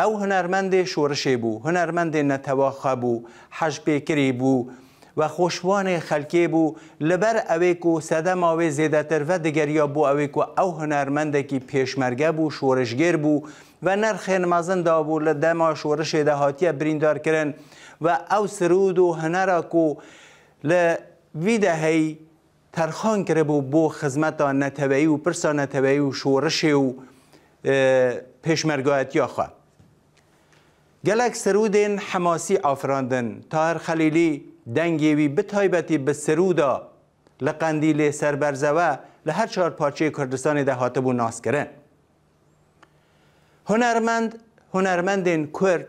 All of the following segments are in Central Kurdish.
ئەو هونەرمەندێ شۆرشێ بوو، هونەرمەندێ نەتەوە خوە بوو، حەژپێکرێ بوو و خوەشوانێ خەلکێ بوو، لە بەر ئەوێ کوو سەدە ماوێ زێدەتر ڤە دگەریا بۆ ئەوێ کوو ئەو هونەرمەندێکی پێشمەرگە بوو، شۆرشگێر بوو و نرخێن مەزن دابوو لە دەما شۆرشێدا هاتیە بریندار کرن و ئەو سروود و هونەرا کوو لە ڤیدا هەی تەرخان کربوو بۆ خزمەتا نەتەوەیی و پرسا نەتەوەیی و شۆڕشێ و پێشمەرگایەتیا خوە. گەلەک سروودێن حەماسی ئافراندن، تاهر خەلیلی دەنگێ وی بتایبەتی بە سروودا لە قەندیلێ سەربەرزەوە لە هەر چوار پارچەێ کوردستانێ دا هاتبوو ناس کرن. هونەرمەند هونەرمەندێن کورد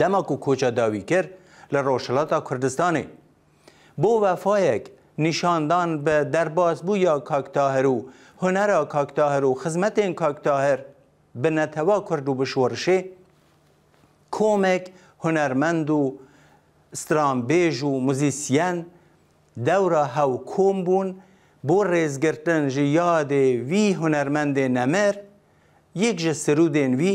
دەما کو کۆچە داوی کرد لە ڕۆژهەڵاتا کوردستانێ بۆ وەفایەک نیشاندان بە دەربازبوویا کاک تاهر و هونەرا کاک تاهر و خزمەتێن کاک تاهر بە نەتەوا کورد و بە شۆڕشێ کۆمێک هونەرمەند و سترانبێژ و موزیسیەن دەورا هەو کۆم بوون بۆ ڕێزگرتن ژە یادێ وی هونەرمەندێ نەمر یەک ژە سرودێن وی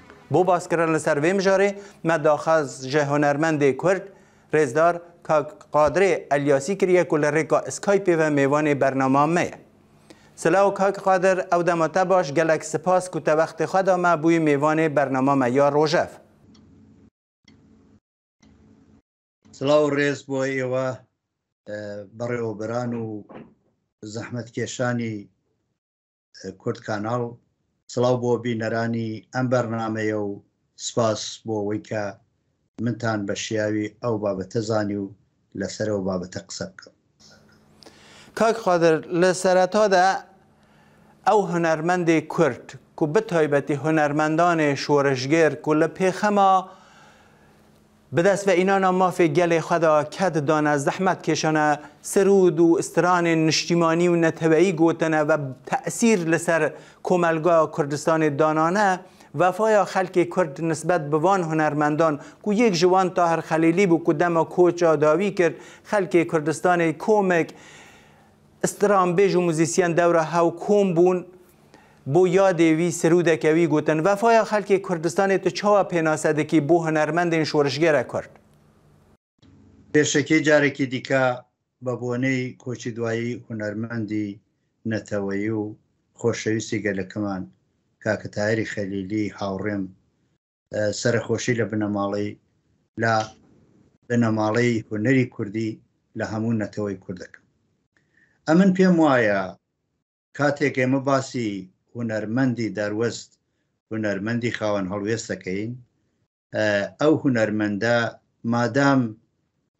بۆ باسکردن لەسەر وێ مژارێ مە داخواز جە هونەرمەندێ کورد رێزدار کاک قادرێ ئەلیاسی کریە کو لە رێکا ئسکایپێڤە مێوانێ بەرناما مە یە. سلاو کاک قادر ئەو دەما تە باش گەلەک سپاس کو تە وەختێ خوا دا مە بوی مێوانێ بەرناما مە یا رۆژەڤ. سڵاو و ڕێز بۆ ئێوە بەڕێوەبەران و زەحمەتکێشانی کورد کاناڵ سڵاو بۆ بینەرانی ئەم بەرنمەیە و سپاس بۆ ئەوەی کە منتان بە شیاوی ئەو بابەتە زانی و لەسەرەوە بابەتە قسە بکەم کاک قادر لە سەرەتادا ئەو هونەرمەندی کورد کو بتایبەتی هونەرمەندانی شۆرشگێر کو لە پێخەما بدەس ڤە ئینانا مافێ گەلێ خوەدا کەد دانە زەحمەت کێشانە سروود و سترانێن نشتیمانی و نەتەوەیی گۆتەنە ڤە تەئسیر لە سەر کۆمەلگا کوردستانێ دانانە ڤەفایا خەلکێ کورد نسبەت بە ڤان هونەرمەندان کو یەک ژە وان تاهر خەلیلی بوو کو دەما کۆچا داوی کرد خەلکێ کوردستانێ کۆمەک سترانبێژ و موزیسیەن دەورە هەو کۆم بوون بۆ یادێ وی سرودەکە وی گوتن، وەفایا خەلکێ کوردستانێ تو چاوا پێناسە دکی بۆ هونەرمەندێن شۆرشگێرە کورد؟ پێشەکی جارێکی دیکە بە بۆنەی کۆچی دوایی هونەرمەندی نەتەوەیی و خۆشەویستی گەلەکەمان کاکە تاهیری خەلیلی هاوڕێم سەرەخۆشی لە بنەماڵەی لە بنەماڵەی هونەری کوردی لە هەموو نەتەوەی کوردەکە ئەمن پێم وایە کاتێک ئێمە باسی هونەرمەندی دەروەست هونەرمەندی خاوەن هەڵوێستەکەین ئەو هونەرمەندە مادام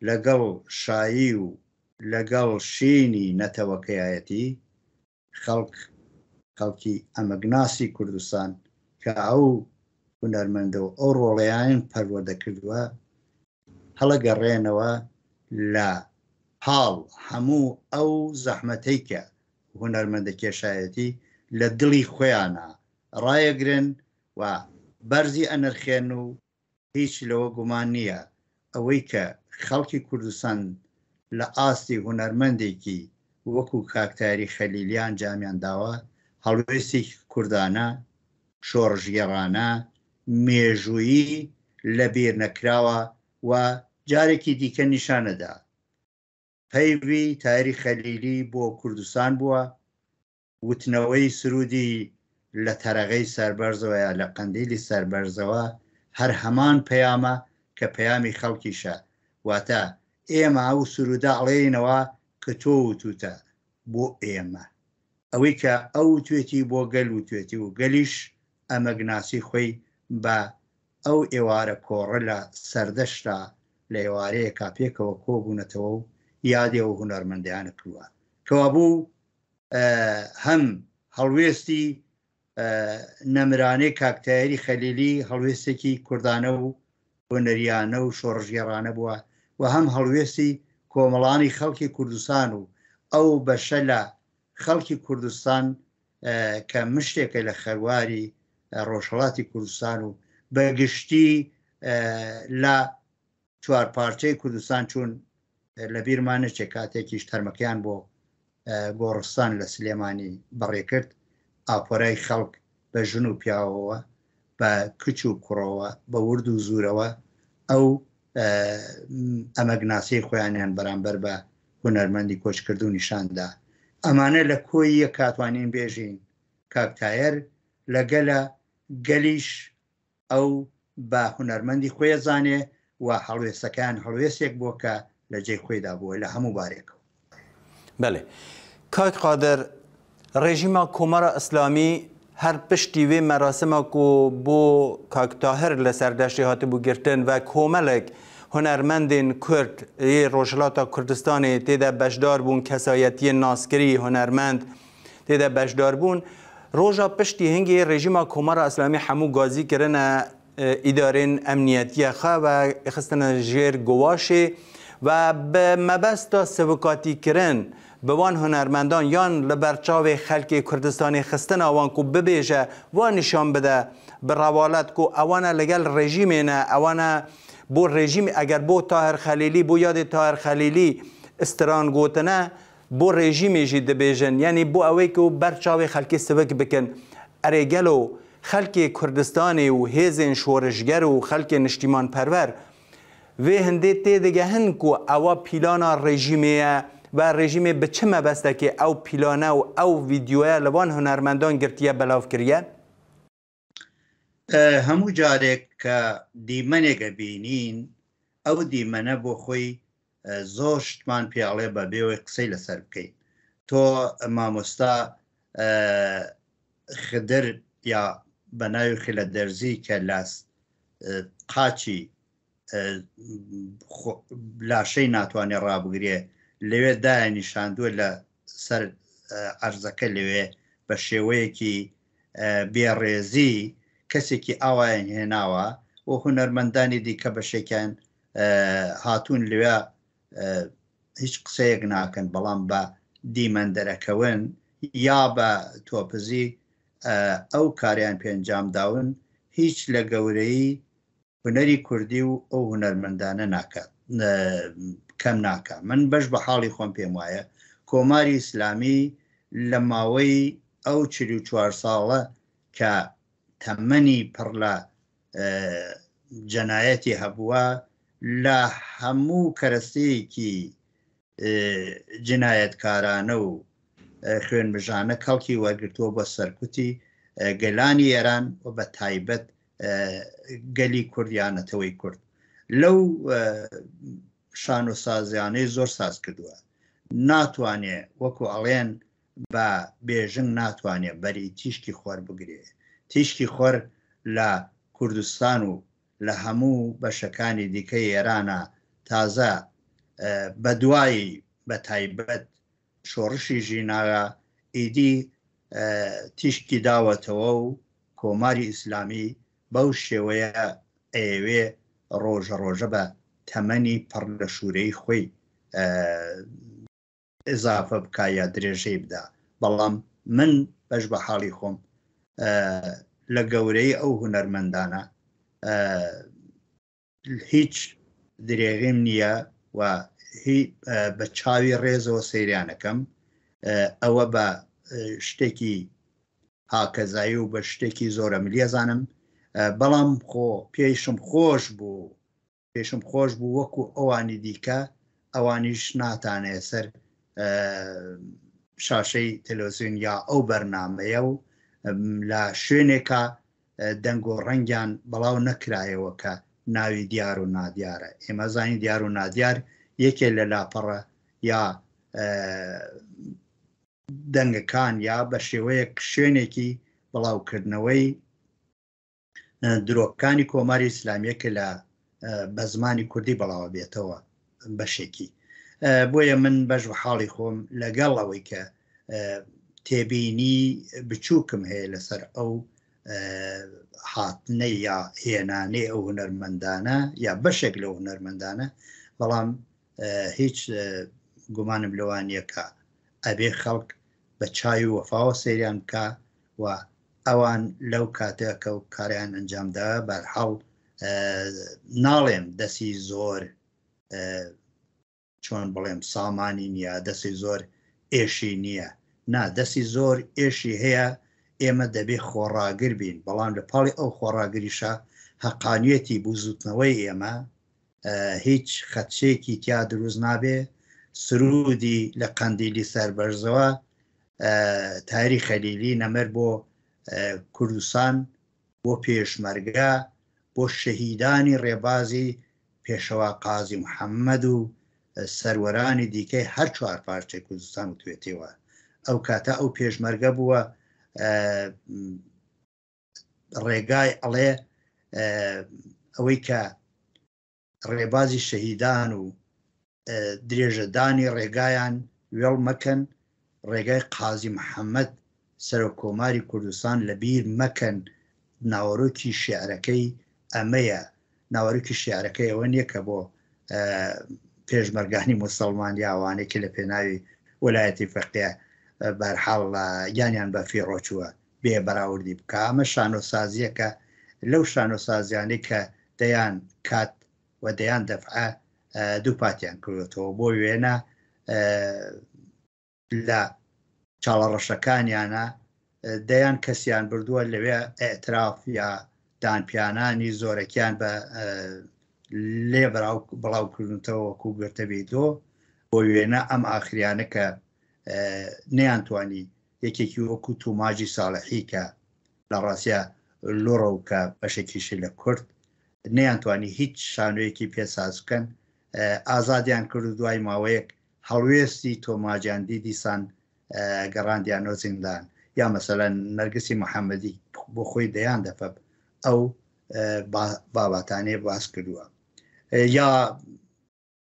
لەگەڵ شایی و لەگەڵ شینی نەتەوەکەیەتی خەڵک خەڵکی ئەمەگناسی کوردستان کە ئەو هونەرمەندە و ئەو ڕۆڵیان پەروەدە کردووە هەڵەگەڕێنەوە لە پاڵ هەموو ئەو زەحمەتەی کە هونەرمەندە کێشایەتی لە دڵی خۆیانە ڕایەگرن و بەرزی ئەنرخێن و هیچ لەوە گومان نییە ئەوەی کە خەڵکی کوردستان لە ئاستی هونەرمەندێکی وەکوو کاک تاری خەلیلی ئەنجامیان داوە، هەڵوێستێکی کوردانە، شۆڕشگێڕانە، مێژوویی لە بیر نەکراوە و جارێکی دیکە نیشان ئەدا پەیڤی تاری خەلیلی بۆ کوردستان بووە وتنەوەی سروودی لە تەرەغەی سەربەرزەوە یا لە قەندیلی سەربەرزەوە هەر هەمان پەیامە کە پەیامی خەڵکیشە، واتە ئێمە ئەو سروودە ئەڵێینەوە کە تۆ وتووتە بۆ ئێمە. ئەوەی کە ئەو وتوێتی بۆ گەل وتوێتی و گەلیش ئەمەگناسی خۆی بە ئەو ئێوارە کۆڕە لە سەردەشتا لە ئێوارەیەکا پێکەوە کۆبوونەتەوە و یادی ئەو هونەرمەندەیانە کردووە. کەوابوو هەم هەڵوێستی نەمرانەی کاکتایری خەلیلی هەڵوێستێکی کوردانە و هۆنەریانە و شۆڕژگێڕانە بووە و هەم هەڵوێستی کۆمەڵانی خەڵکی کوردستان و ئەو بەشە لە خەڵکی کوردستان کە مشتێکە لە خەرواری ڕۆژهڵاتی کوردستان و بەگشتی لە چوار پارچەی کوردستان چوون لە بیرمان نەچێت کاتێکیش تەرمەکەیان بۆ گۆڕستان لە سلێمانی بەڕێ کرد ئاپۆرای خەڵک بە ژن و پیاوەوە بە کچ و کوڕەوە بە ورد و زورەوە ئەو ئەمەگناسی خۆیانیان بەرامبەر بە هونەرمەندی کۆچکردو نیشاندا ئەمانە لە کۆی یە کاتوانین بێژین کاکتایەر لەگەلە گەلیش ئەو بە هونەرمەندی خۆی ئەزانێ و هەڵوێستەکەیان هەڵوێستێک بووە کە لە جێی خۆیدا بووە لە هەموو بارێکەوە. بەلێ کاک قادر ڕێژیما کۆمارە ئەسلامی هەر پشتی وێ مەراسمە کو بۆ کاک تاهر لە سەردەشتی هاتبوو گرتن و کۆمەلێک هونەرمەندێن کورد ی ڕۆژهەلاتا کوردستانێ تێدا بەشدار بوون کەسایەتیە ناسکری هونەرمەند تێدا بەشدار بوون ڕۆژە پشتی هەنگی ڕێژیما کۆمەڕ ئەسلامی هەموو گازی کرنە ئیدارێن ئەمنیەتیە خە و خستنە ژێر گۆواشێ و بە مەبەستا سەوکاتی کرن بەوان هونەرمەندان یان لە بەرچاوێ خەلکی کوردستانی خستن ئەوان کو ببێژە وا نیشان بدە بڕەواڵەت کو ئەوانە لەگەل ڕێژیمێنە ئەوانە بۆ ڕێژیم ئەگەر بۆ تاهر خەلیلی بۆ یادی تاهر خەلیلی ئستران گوتنە بۆ ڕێژیمی ژی دەبێژن یانی بۆ ئەوەی کە و بەر چاوی خەلکی سبک بکن ئەرێ گەلۆ خەلکی کوردستانی و هێزێن شۆرشگەر و خەلکێ نشتیمان پەروەر ڤێ هندێ تێ دگە هن کۆ ئەوە پیلانا ڕێژیمێ یە و ڕێژیمێ بە چ مەبەستەکێ ئەو پیلانە و ئەو ڤیدیۆیە لە وان هونەرمەندان گرتیە بەلاڤ کریە؟ هەموو جارێک کە دیمەنێکە بینین ئەو دیمەنە بۆ خۆی زۆر شتمان پیاڵێ بە بێەوەی قسەی لەسەر بکەین تۆ مامۆستا خدر یا بە ناوی خلە دەرزی کە لاس قاچی لاشەی ناتوانێ ڕابگرێ لەوێ دایە نیشاندووە لە سەر ئەرزەکە لەوێ بە شێوەیەکی بێڕێزی کەسێکی ئاوایان هێناوە و هونەرمەندانی دیکە بەشێکیان هاتوون لەوێ هیچ قسەیەک ناکەن بەڵام بە دیمەن دەرەکەون یا بە تۆپزی ئەو کاریان پێنجام داون هیچ لە گەورەی هونەری کوردی و ئەو هونەرمەندانە ناکات کەم ناکە من بەش بە حاڵی خۆم پێم وایە کۆماری ئیسلامی لە ماوەی ئەو چ چوار ساڵە کە تەمەنی پڕ لە جەنایەتی هەبووە لە هەموو کەرەستەیەکی جنایەتکارانە و خوێنمژانە کەڵکی وەرگتووە بە سەرکوتی گەلانی ئێران و بە تایبەت گەلی کوردیانەتەوەی کورد لەو شان و سازیانەی زۆر ساز کردووە ناتوانێ وەکو ئەڵێن بە بێژنگ ناتوانێ بەری تیشکی خۆر بگرێ تیشکی خۆر لە کوردستان و لە هەموو بەشەکانی دیکەی ئێرانە تازە بەدوای بە تایبەت شۆڕشی ژیناگە ئیدی تیشکی داوەتەوە و کۆماری ئیسلامی بەو شێوەیە ئەیەوێ ڕۆژە ڕۆژە بە تەمەنی پڕ لە شوورەی خۆی ئزافە بکە یا درێژەی بدا بەڵام من بەش بە حاڵی خۆم لە گەورەی ئەو هونەرمەندانە هیچ درێغیم نییە و بە چاوی ڕێزەوە سەیرانەکەم ئەوە بە شتێکی هاکەزایی و بە شتێکی زۆرە ملیەزانم بەڵام خۆ پێیشم خۆش بوو پێشم خۆش بوو وەکو ئەوانی دیکە ئەوانیش ناتانێ سەر شاشەی تەلۆزیۆن یا ئەو بەرنمەیە و لە شوێنێکە دەنگ و ڕەنگیان بەڵاو نەکرایەوە کە ناوی دیار و نادیارە ئێمە زانین دیار و نادیار یەکێ لە لاپەڕە یا دەنگەکان یا بە شێوەیەک شوێنێکی بڵاوکردنەوەی درۆکانی کۆماری ئیسلامیە کە لە بە زمانی کوردی بەڵاوە بێتەوە بەشێکی بۆیە من بەش و حاڵی خۆم لەگەڵ ئەوەی کە تێبینی بچووکم هەیە لەسەر ئەو هاتنە یا هێنانێ ئەو هوەرمەندانە یا بەشێک لە هوەرمەندانە بەڵام هیچ گومانم لەوانیەکە ئەبێ خەڵک بە چاوی وەفاوە سەیریان بکە و ئەوان لەو کاتە کە و کاریان ئەنجامدا بەرحاڵ ناڵێم دەسی زۆر چۆن بڵێم سامانی نییە دەسی زۆر ئێشی نییە نا دەسی زۆر ئێشی هەیە ئێمە دەبێ خۆڕاگر بین بەڵام لە پاڵی ئەو خۆڕاگریشە هەقانیەتی بوو زوتنەوەی ئێمە هیچ خەچێکی تیا دروست نابێ سرودی لە قەندیلی سەربەرزەوە تاری خەلیلی نەمەر بۆ کوردستان بۆ پێشمەرگە بۆ شەهیدانی ڕێبازی پێشەوە قازی محەممەد و سەروەرانی دیکەی هەر چوار پارچەی کوردستان و توێتەوە ئەو کاتە ئەو پێشمەرگە بووە ڕێگای ئەڵێ ئەوەی کە ڕێبازی شەهیدان و درێژەدانی ڕێگایان وێڵ مەکەن ڕێگای قازی محەممەد سەرۆک کۆماری کوردستان لە بیر مەکەن ناوەرۆکی شعرەکەی ئەمەیە ناوەرۆکی شعرەکەی ئەوە نییە کە بۆ پێشمەرگانی مسلمان یاوانێکی لە پێناوی وەلایەتی فەقەیە بەرحاڵ گیانیان بە فیڕۆچووە بێ بەراوردی بکا، ئەمە شانۆسازییەکە لەو شانۆسازیانەی کە دەیان کات و دەیان دەفعە دووپاتیان کردوێتەوە بۆ وێنە لە چاڵەڕەشەکانیانە دەیان کەسیان بردووە لەوێ ئەتراف یا دانپیانانی زۆرەکیان بە لێ بەراو بڵاوکردنەوە وەکو گرتە ڤیدۆ بۆ وێنە ئەم ئاخریانە کە نەیانتوانی یەکێکی وەکو توماجی ساڵحی کە لە ڕاستیا لوڕە و کە بەشێکیشی لە کورد نەیانتوانی هیچ شانۆیەکی پێ ساز بکەن ئازادیان کرد و دوای ماوەیەک هەڵوێستی تۆماجیان دی دیسان گەڕاندیانۆ زیندان یا مەسەلا نەرگسی محەممەدی بۆ خۆی دەیان دەفەب ئەو باباتانێ باس کردووە یا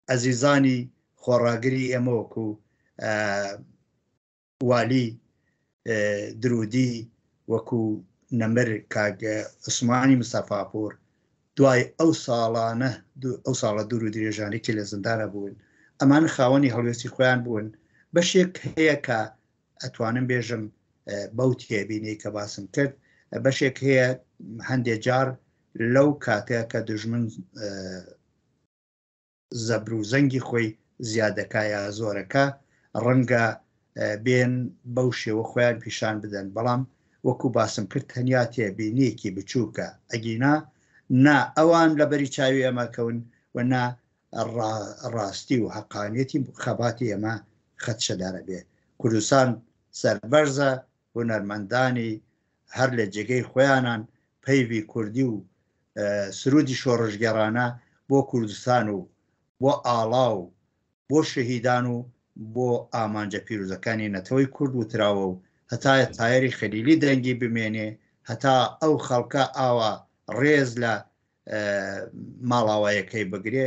ئەزیزانی خۆڕاگری ئێمەوەکو والی درودی وەکو نەمر کاک عوسمانی مستەفاپور دوای ئەو ساڵانە ئەو ساڵە دوور و درێژانێکی لە زندانە بوون ئەمان خاوەنی هەڵوێستی خۆیان بوون بەشێک هەیە کە ئەتوانم بێژم بەو تێبینی کە باسم کرد بەشێک هەیە هەندێک جار لەو کاتەیە کە دژمن زەبر و زەنگی خۆی زیادەکا یا زۆرەکا ڕەنگە بێن بەو شێوە خۆیان پیشان بدەن بەڵام وەکو باسم کرد تەنیا تێبینیەکی بچووکە ئەگینا نا ئەوان لەبەری چاوی ئەمەکەون و نا ڕاستی و حەقانیەتی خەباتی ئەمە خەتشەدارە بێ کوردستان سەربەرزە هونەرمەندانی هەر لە جێگەی خۆیانان پەیوی کوردی و سرودی شۆڕشگێڕانە بۆ کوردستان و بۆ ئاڵا و بۆ شەهیدان و بۆ ئامانجە پیرروزەکانی نەتەوەی کورد وتراوە و هەتایە تایری خەلیلی دەنگی بمێنێ هەتا ئەو خەڵکە ئاوا ڕێز لە ماڵاوایەکەی بگرێ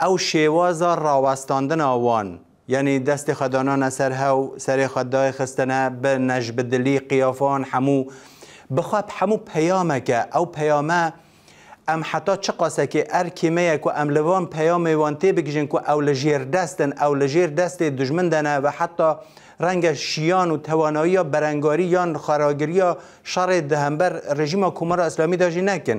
ئەو شێوازە ڕاوەستاندنە وان، یەنی دەستێ خە دانانە سەر هە و سەرێ خە دایخستنە ب نەژبدلی قیافان حەموو بخەپ حەموو پەیامەکە ئەو پەیامە ئەم حەتا چ قاسەکێ ئەرکێ مەیە کو ئەم لەوان پەیامێ وان تێ بگژن کو ئەو لە ژێر دەستن ئەو لە ژێر دەستێ دوژمن دەنە وە حەتا ڕەنگە شیان و تەواناییە بەرەنگاری یان خەراگریا شەڕێ دهەمبەر ڕێژیما کۆمارا ئیسلامیدا ژی نەکن.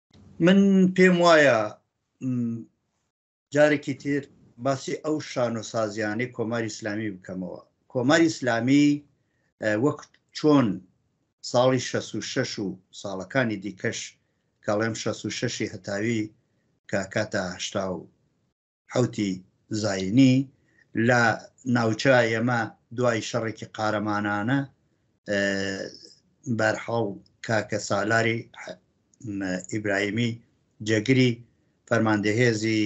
من پێم وایە جارێکی تر باسی ئەو شانۆسازیانەی کۆماری ئسلامی بکەمەوە کۆماری ئسلامی وەک چۆن ساڵی 66 و ساڵەکانی دیکەش کەڵێم 66 هەتاوی کاکاتە هشتا و حوتی زاینی لە ناوچە ئێمە دوای شەڕێکی قارەمانانە بەرحاڵ کاکە سالاری ئیبراهیمی جەگری فەرماندە هێزی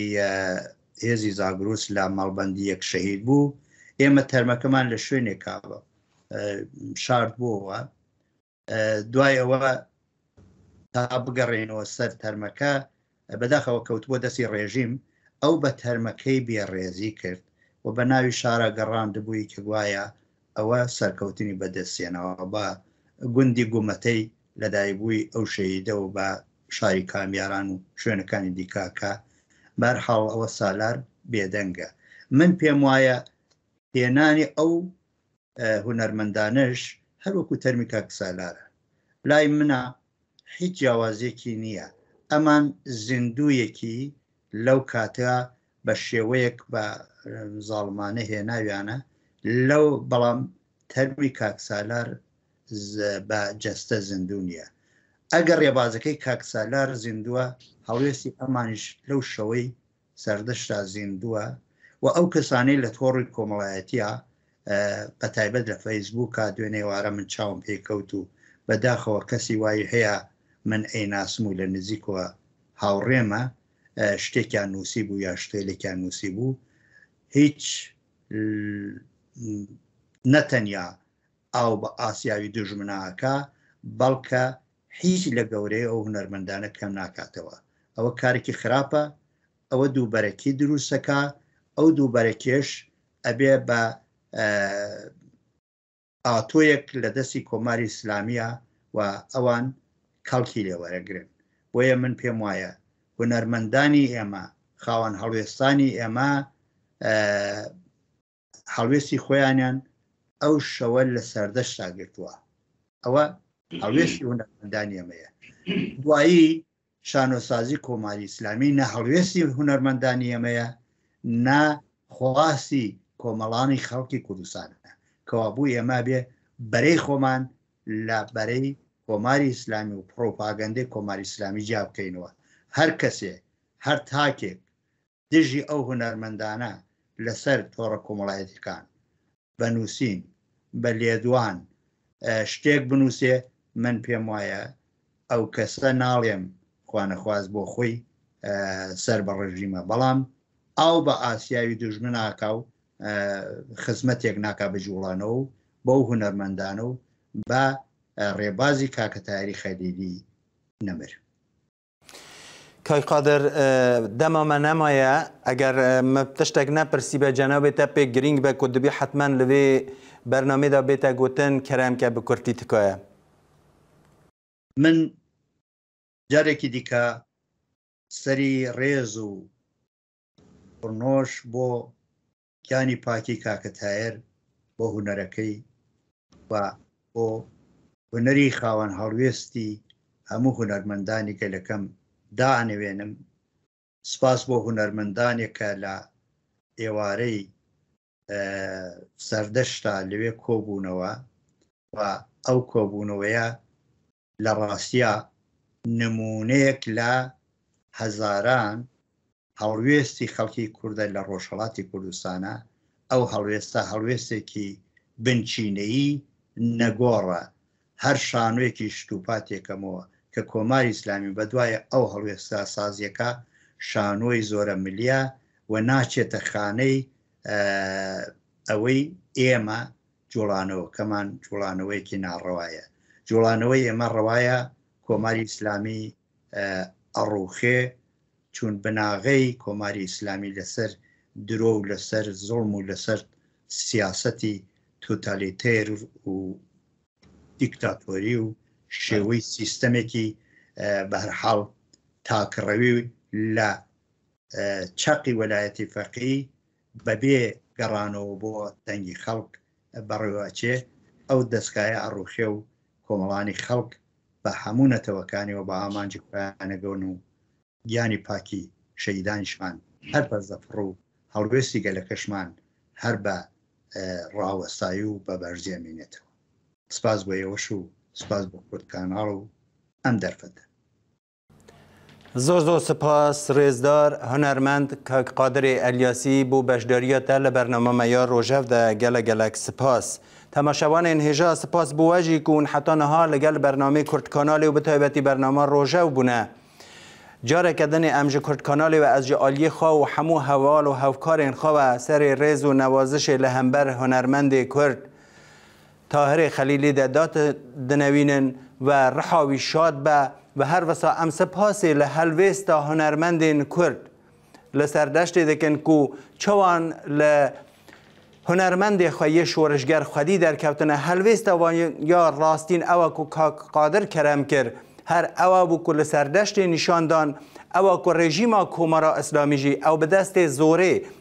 هێزی زاگروس لە ماڵبندی یەک شەهید بوو ئێمە تەرمەکەمان لە شوێنێکاوە شارد بووەوە دوای ئەوە تا بگەڕێنەوە سەر تەرمەکە بەداخەوە کەوت بۆ دەستی ڕێژیم ئەو بە تەرمەکەی بێڕێزی کرد و بە ناوی شارە گەڕاندبووی کە گوایە ئەوە سەرکەوتنی بەدەستێنەوە بە گوندی گومەتەی لەدایبووی ئەو شەیدە و بە شاری کامیاران و شوێنەکانی دیکاکە بەرحاڵ ئەوە سالار بێدەنگە من پێم وایە هێنانی ئەو هونەرمەندانەش هەروەکو تەرمی کاکسالارە لای منە هیچ جیاوازێکی نییە ئەمان زیندوویەکی لەو کاتە بە شێوەیەک بە زاڵمانە هێناویانە لەو بەڵام تەرمی کاکسالار بە جەستە زیندوو نیە ئەگەر ڕێبازەکەی کاکسالار زیندووە هەڵوێستی ئەمانش لەو شەوەی سەردەشتدا زیندووە و ئەو کەسانەی لە تۆڕی کۆمەڵایەتیە بە تایبەت لە فەیسبووکە دوێنێوارە من چاوم پێکەوت و بەداخەوە کەسی وای هەیە من ئەیناسم و لە نزیکەوە هاوڕێمە شتێکیان نووسی بوو یا شتێلێکیان نووسی بوو هیچ نەتەنیا ئاو بە ئاسیاوی دژمناکە بەڵکە هیچ لە گەورەی ئەو هونەرمەندانە کەم ناکاتەوە ئەوە کارێکی خراپە ئەوە دووبەرەکی دروستەکە ئەو دووبەرەکێش ئەبێ بە ئاتۆیەک لە دەستی کۆماری ئیسلامیە و ئەوان کەڵکی لێوەرەگرن بۆیە من پێم وایە هونەرمەندانی ئێمە خاوەن هەڵوێستانی ئێمە هەڵوێستی خۆیانیان ئەو شەوە لە سەردەشتا گرتووە ئەوە هەڵوێستی هونەرمەندانی ئەمەیە دوایی شانۆسازی کۆماری ئیسلامی نە هەڵوێستی هونەرمەندانی ئەمەیە نا خواستی کۆمەڵانی خەڵکی کوردستانە کەوابوو ئێمە بێ بەرەی خۆمان لە بەرەی کۆماری ئیسلامی و پرۆپاگەندەی کۆماری ئیسلامی جیا بکەینەوە هەر کەسێ هەر تاکێک دژی ئەو هونەرمەندانە لەسەر تۆڕە کۆمەڵایەتەکان بە نووسین بە لێدوان شتێک بنووسێ من پێم وایە ئەو کەسە ناڵێم خوانەخواز بۆ خۆی سەر بە ڕژیمە بەڵام ئاو بە ئاسیاوی دژمن ناکا و خزمەتێک ناکا بە جوڵانەوە و بەو هونەرمەندانە و بە ڕێبازی کاکەتاری خەلیلی نەمر کای قادر دەما مە نەمایە ئەگەر تشتێک نەپرسی بە جەنابێت تە پێک گرنگ بە کو دبی حتممەن لەێ بەرنمەدا بێتە گوتن کەرەمکە بکورتی تکایە من جارێکی دیکە سەری ڕێز و ڕنۆش بۆ گیانی پاکی کاکە تایر بۆ هوەرەکەی و بۆ هوەری خاوەن هەڵوێستی هەموو هوەرمەندانی گەلەکەم دانەوێنم سپاس بۆ هوەرمەندانێکە لە ئێوارەی سەردەشتا لەوێ کۆبوونەوە و ئەو کۆبوونەوەیە لە ڕاستیا نموونەیەک لە هەزاران هەڵوێستی خەڵکی کوردە لە ڕۆژهەڵاتی کوردستانە ئەو هەڵوێستە هەڵوێستێکی بنچینەیی نەگۆڕە هەر شانۆێکی شتوپاتێکەمەوە کە کۆماری ئیسلامی بەدوایە ئەو هەڵوێستا سازیەکە شانۆی زۆرە ملیە و ناچێتە خانەی ئەوەی ئێمە جوڵانەوەکەمان جوڵانەوەیەکی ناڕەوایە جوڵانەوەی ئێمە ڕەوایە کۆماری ئیسلامی ئەڕوخێ چون بناغەی کۆماری ئیسلامی لەسەر درۆ و لەسەر زۆڵم و لەسەر سیاسەتی توتالیتێر و دیکتاتۆری و شێوەی سیستەمێکی بەرحاڵ تاکڕەوی لە چەقی وەلایەتی فەقی بەبێ گەڕانەوە بۆ دەنگی خەڵک بەڕێوەچێ ئەو دەستکایە ئەڕوخێ و کۆمەڵانی خەڵک بە هەموو نەتەوەکانیەوە بە ئامانجی خۆیانەگەون و گیانی پاکی شەیدانیشمان هەر بە زەفڕ و هەڵوێستی گەلەکەشمان هەر بە ڕاوەستایی و بە بەرزیە مینێتەوە سپاس بۆ ئێوەش و سپاس بۆ کورد کاناڵ و ئەم دەرفەتە زۆر زۆر سپاس ڕێزدار هونەرمەند کاک قادرێ ئەلیاسی بۆ بەشداریەتە لە بەرنامەمە یا ڕۆژەفدە گەلە گەلەک سپاس تەماشەوانێن هێژا سپاس بۆ وەژی کوون حتانەها لەگەل بەرنامی کورد کانالی و بتایبەتی بەرنامە ڕۆژەو بوونە جارێکە دنێ ئەم ji کورد کانالی و ئەز ji ئالیێ خوا و هەموو هەواڵ و هەوکارێن خوا سەرێ ڕێز و نەوازشێ لە هەمبەر هونەرمەندێ کورد تاهرێ خەلیلی دە دات دنەوینن و رحاوی شاد بە و هەر وەسا ئەم سپاسێ لە هەلوێستا هونەرمەندێن کورد لە سەردەشتێ دەکەن کو چەوان لە هونەرمەندێ خوە یە شۆرشگەر خوەدی دەرکەوتنە هەلوێستا وان یا راستین ئەوە کو کاک قادر کەرەم کرد هەر ئەوە بوو کو لە سەردەشتێ نیشان دان ئەوە کو رێژیما کۆمارا ئسلامی ژی ئەو بدەستێ زۆرێ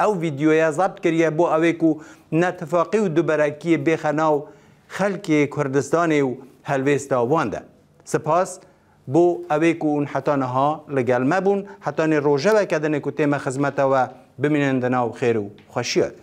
ئەو ڤیدیۆیە زەبت کریە بۆ ئەوەی کو نەتفاقی و دوبەرەکیە بێخە ناو خەلکی کوردستانێ و هەلوێستا وان دە. سپاس بۆ ئەوەی کو ون هەتا نها لەگەل مە بون هەتا نێ روژەوە کە دەنێ کو تێمە خزمەتا وە بمینن دە ناو خێر و خوەشیا دە.